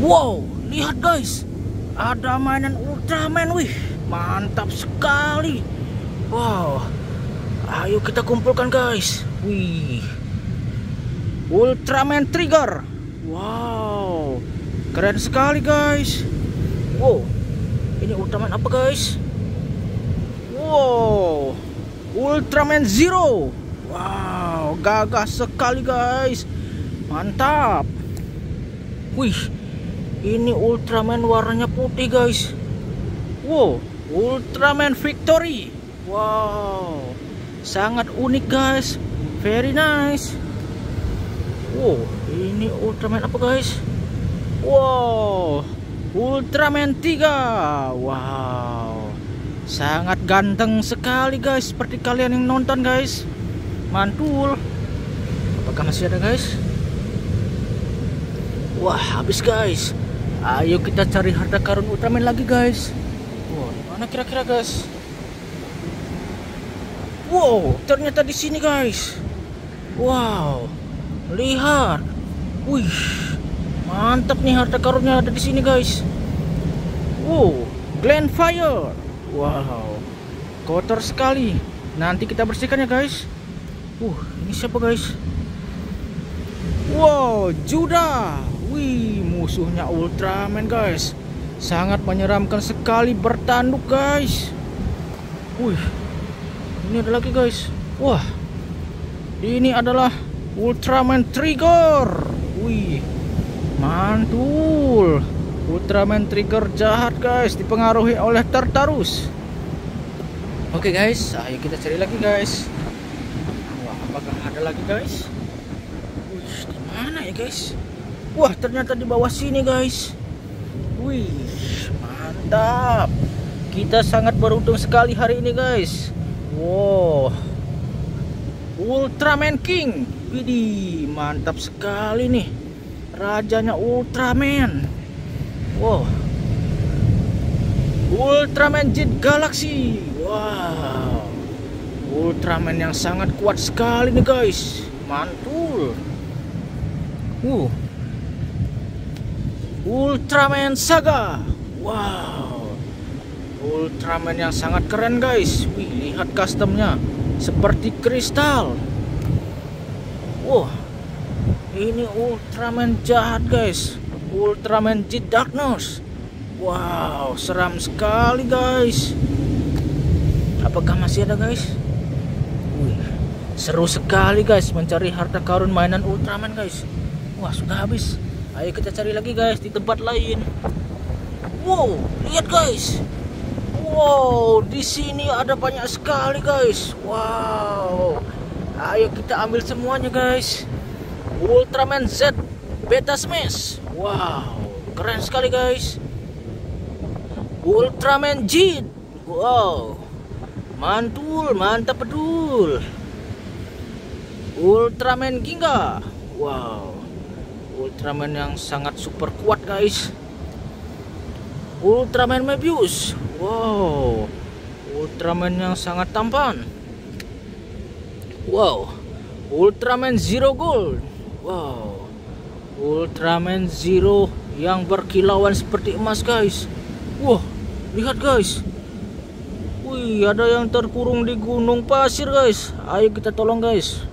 Wow, lihat guys. Ada mainan Ultraman wih. Mantap sekali. Wow. Ayo kita kumpulkan guys. Wih. Ultraman Trigger. Wow. Keren sekali guys. Wow. Ini Ultraman apa guys? Wow. Ultraman Zero. Wow, gagah sekali guys. Mantap. Wih, ini Ultraman warnanya putih guys. Wow, Ultraman Victory. Wow, sangat unik guys. Very nice. Wow, ini Ultraman apa guys? Wow, Ultraman 3. Wow, sangat ganteng sekali guys. Seperti kalian yang nonton guys. Mantul. Apakah masih ada guys? Wah, habis guys. Ayo kita cari harta karun Ultraman lagi guys. Wah, mana kira-kira guys? Wow, ternyata di sini guys. Wow, lihat. Wih, mantap nih harta karunnya ada di sini guys. Wow, Glenfire. Wow, kotor sekali. Nanti kita bersihkan ya guys. Uh, ini siapa guys? Wow, Judah. Wih, musuhnya Ultraman guys. Sangat menyeramkan sekali bertanduk guys. Wih, ini ada lagi guys. Wah, ini adalah Ultraman Trigger. Wih, mantul. Ultraman Trigger jahat guys, dipengaruhi oleh Tartarus. Oke guys, ayo kita cari lagi guys. Wah, apakah ada lagi guys? Wih, di mana ya guys? Wah, ternyata di bawah sini, guys. Wih, mantap. Kita sangat beruntung sekali hari ini, guys. Wow. Ultraman King. Widih, mantap sekali nih. Rajanya Ultraman. Wow. Ultraman Jet Galaxy. Wow. Ultraman yang sangat kuat sekali nih, guys. Mantul. Uh, Ultraman Saga. Wow. Ultraman yang sangat keren guys. Wih, lihat customnya seperti kristal. Wah. Ini Ultraman jahat guys. Ultraman Jet Darkness. Wow, seram sekali guys. Apakah masih ada guys? Wih, seru sekali guys mencari harta karun mainan Ultraman guys. Wah, sudah habis. Ayo kita cari lagi guys di tempat lain. Wow, lihat guys. Wow, di sini ada banyak sekali guys. Wow. Ayo kita ambil semuanya guys. Ultraman Z Beta Smash. Wow, keren sekali guys. Ultraman Jin. Wow. Mantul, mantap betul. Ultraman Ginga. Wow. Ultraman yang sangat super kuat guys. Ultraman Mebius. Wow. Ultraman yang sangat tampan. Wow. Ultraman Zero Gold. Wow. Ultraman Zero yang berkilauan seperti emas guys. Wah lihat guys. Wih ada yang terkurung di gunung pasir guys. Ayo kita tolong guys.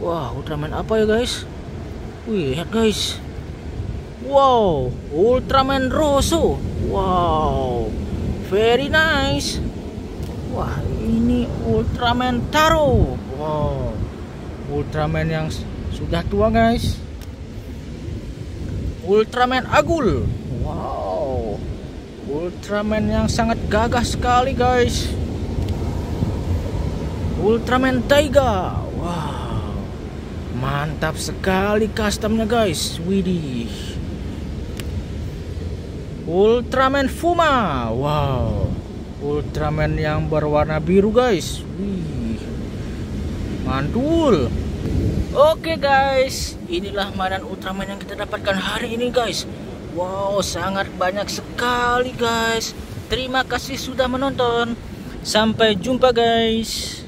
Wah Ultraman apa ya guys Wih, guys. Wow, Ultraman Rosso. Wow, very nice. Wah, ini Ultraman Taro. Wow, Ultraman yang sudah tua guys. Ultraman Agul. Wow, Ultraman yang sangat gagah sekali guys. Ultraman Taiga. Mantap sekali customnya guys. Widih. Ultraman Fuma. Wow. Ultraman yang berwarna biru guys. Wih. Mantul. Oke guys, inilah mainan Ultraman yang kita dapatkan hari ini guys. Wow, sangat banyak sekali guys. Terima kasih sudah menonton. Sampai jumpa guys.